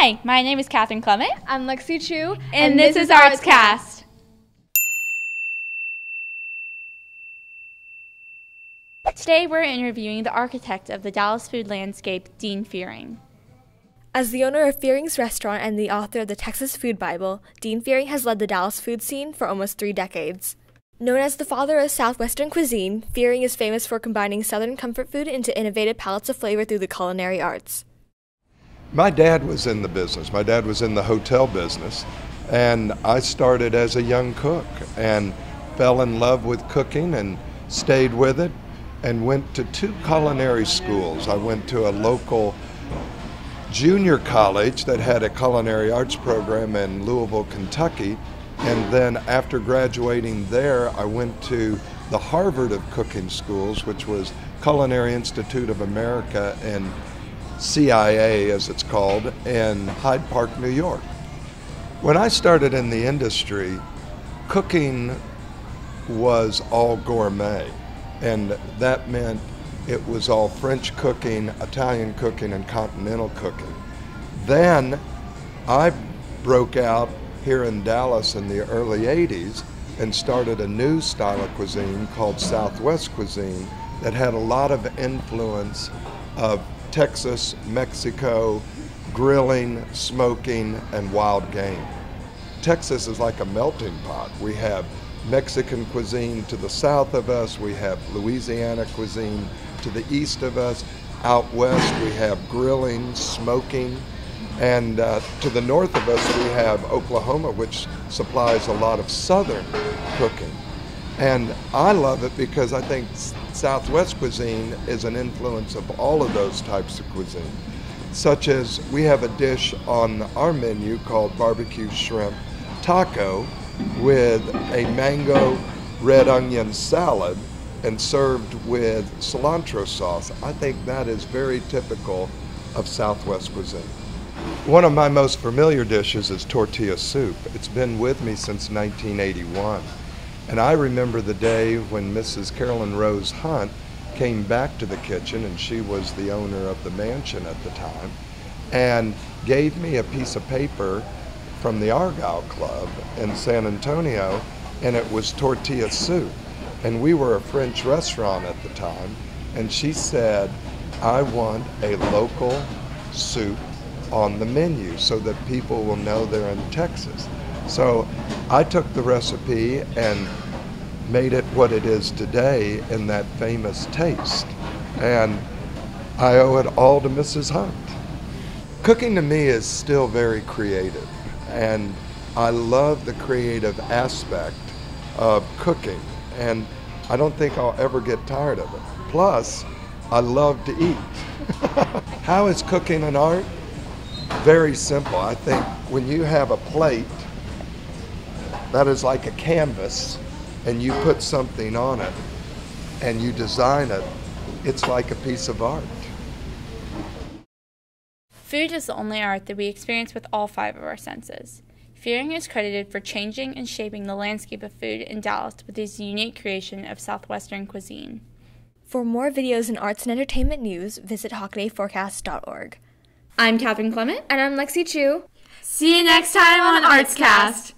Hi, my name is Katherine Clement. I'm Lexie Chu. And, this, is ArtsCast. Today we're interviewing the architect of the Dallas food landscape, Dean Fearing. As the owner of Fearing's Restaurant and the author of the Texas Food Bible, Dean Fearing has led the Dallas food scene for almost three decades. Known as the father of Southwestern cuisine, Fearing is famous for combining Southern comfort food into innovative palettes of flavor through the culinary arts. My dad was in the business. My dad was in the hotel business, and I started as a young cook and fell in love with cooking and stayed with it and went to two culinary schools. I went to a local junior college that had a culinary arts program in Louisville, Kentucky. And then after graduating there, I went to the Harvard of Cooking Schools, which was Culinary Institute of America and CIA, as it's called, in Hyde Park, New York. When I started in the industry, cooking was all gourmet, and that meant it was all French cooking, Italian cooking, and continental cooking. Then I broke out here in Dallas in the early 80s and started a new style of cuisine called Southwest cuisine that had a lot of influence of Texas, Mexico, grilling, smoking, and wild game. Texas is like a melting pot. We have Mexican cuisine to the south of us, we have Louisiana cuisine to the east of us. Out west, we have grilling, smoking, and uh, to the north of us, we have Oklahoma, which supplies a lot of southern cooking. And I love it because I think Southwest cuisine is an influence of all of those types of cuisine, such as we have a dish on our menu called barbecue shrimp taco with a mango red onion salad and served with cilantro sauce. I think that is very typical of Southwest cuisine. One of my most familiar dishes is tortilla soup. It's been with me since 1981. And I remember the day when Mrs. Carolyn Rose Hunt came back to the kitchen, and she was the owner of the mansion at the time, and gave me a piece of paper from the Argyle Club in San Antonio, and it was tortilla soup. And we were a French restaurant at the time, and she said, I want a local soup on the menu so that people will know they're in Texas. So I took the recipe and made it what it is today in that famous taste. And I owe it all to Mrs. Hunt. Cooking to me is still very creative, and I love the creative aspect of cooking, and I don't think I'll ever get tired of it. Plus, I love to eat. How is cooking an art? Very simple. I think when you have a plate that is like a canvas and you put something on it and you design it, it's like a piece of art. Food is the only art that we experience with all five of our senses. Fearing is credited for changing and shaping the landscape of food in Dallas with his unique creation of Southwestern cuisine. For more videos and arts and entertainment news, visit HockadayFourcast.org. I'm Katherine Clement. And I'm Lexie Chu. See you next time on ArtsCast.